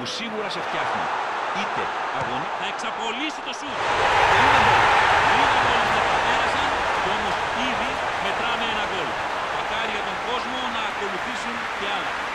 που σίγουρα σε φτιάχνει. Είτε αγωνί... Θα εξαπολύσει το σουτ. Λίγα είναι Λίγα Λίγοι πέρασαν και όμως ήδη μετράμε ένα γκολ. Μακάρι για τον κόσμο να ακολουθήσουν και άλλα.